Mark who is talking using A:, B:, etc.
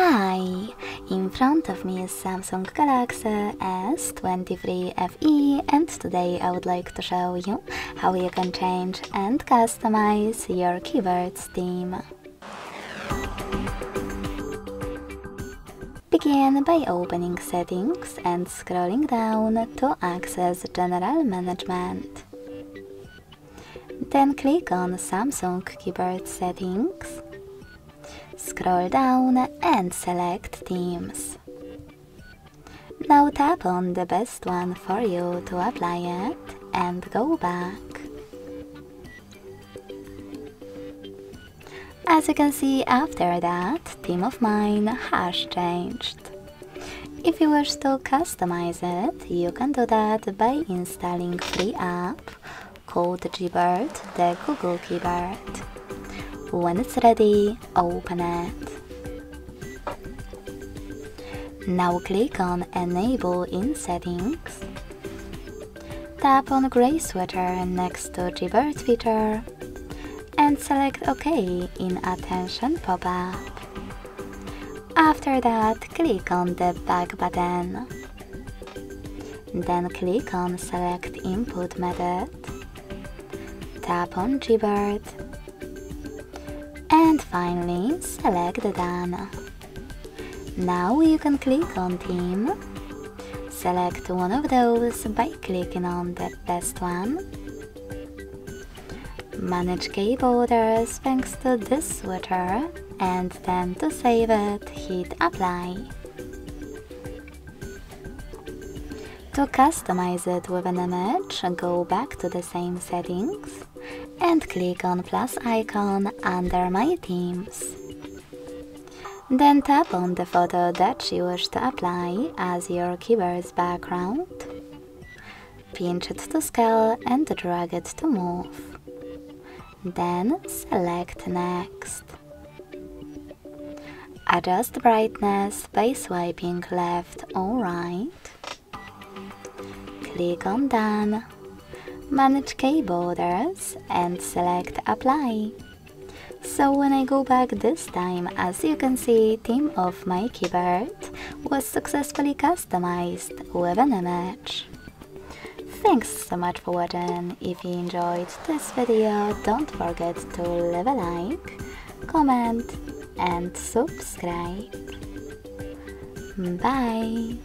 A: Hi! In front of me is Samsung Galaxy S23 FE and today I would like to show you how you can change and customize your keyboards theme. Begin by opening settings and scrolling down to access general management. Then click on Samsung keyboard settings Scroll down and select Themes. Now tap on the best one for you to apply it and go back. As you can see after that, theme of mine has changed. If you wish to customize it, you can do that by installing free app called Gboard, the Google Keyboard. When it's ready, open it. Now click on Enable in Settings. Tap on Gray Sweater next to Gboard feature and select OK in Attention pop-up. After that, click on the Back button. Then click on Select Input Method. Tap on Gboard and finally, select Done. Now you can click on Theme. Select one of those by clicking on the best one. Manage keyboarders thanks to this switcher and then to save it, hit Apply. To customize it with an image, go back to the same settings and click on plus icon under My Themes. Then tap on the photo that you wish to apply as your keyboard's background. Pinch it to scale and drag it to move. Then select Next. Adjust brightness by swiping left or right. Click on Done manage keyboarders and select apply. So when I go back this time, as you can see, theme of my keyboard was successfully customized with an image. Thanks so much for watching. If you enjoyed this video, don't forget to leave a like, comment and subscribe. Bye!